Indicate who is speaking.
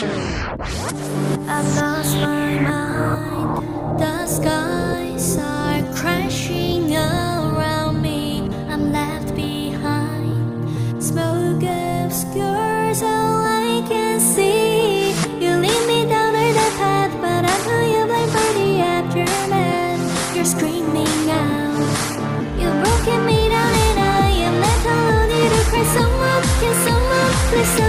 Speaker 1: I lost my mind. The skies are crashing around me. I'm left behind. Smoke obscures all I can see. You lead me down the path, but I know you blame for the aftermath. You're screaming out. You've broken me down, and I am left alone Need to cry. Someone, can someone please?